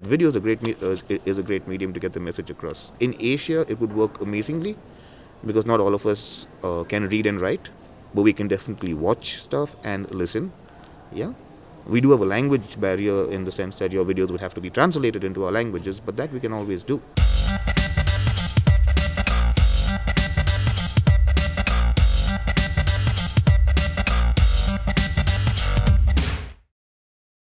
video is a great uh, is a great medium to get the message across. In Asia, it would work amazingly because not all of us uh, can read and write, but we can definitely watch stuff and listen. Yeah, we do have a language barrier in the sense that your videos would have to be translated into our languages, but that we can always do.